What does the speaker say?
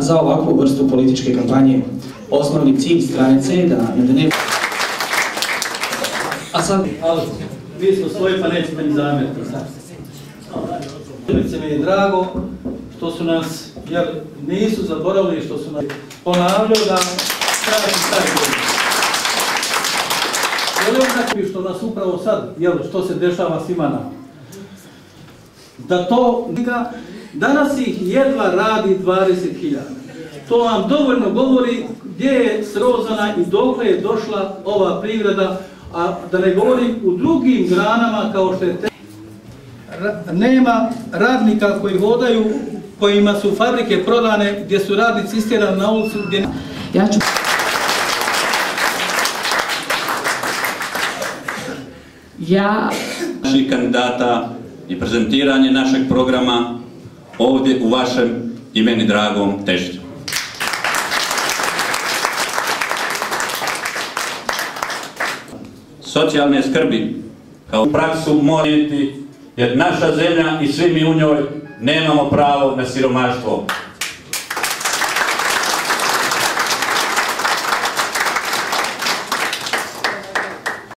za ovakvu vrstu političke kampanje. Osnovni cilj stranice je da na dnevno... A sad... Ali, mi smo svoji pa nećete ni zamjeriti. Prilice mi je drago što su nas, jer nisu zaboravili što su nas ponavljali da traži stari. Želim što nas upravo sad, jel, što se dešava svima nama. Da to, danas ih jedva radi 20.000. To vam dovoljno govori gdje je srozana i dokle je došla ova privreda, a da ne govorim u drugim granama kao što je te... Nema radnika koji hodaju, kojima su fabrike prodane, gdje su radnici istjerani na ulicu, gdje... Ja ću... Ja... Naših kandidata i prezentiranje našeg programa ovdje u vašem i meni dragom tešću. Socijalne skrbi kao praksu mora jer naša zemlja i svi mi u njoj nemamo pravo na siromaštvo.